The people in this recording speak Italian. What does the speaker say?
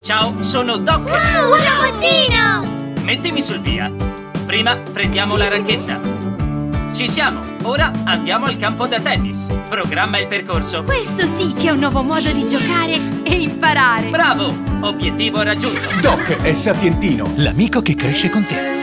Ciao, sono Doc! Wow, un robottino! Mettimi sul via. Prima prendiamo la racchetta. Ci siamo. Ora andiamo al campo da tennis. Programma il percorso. Questo sì che è un nuovo modo di giocare e imparare! Bravo! Obiettivo raggiunto. Doc è sapientino. L'amico che cresce con te.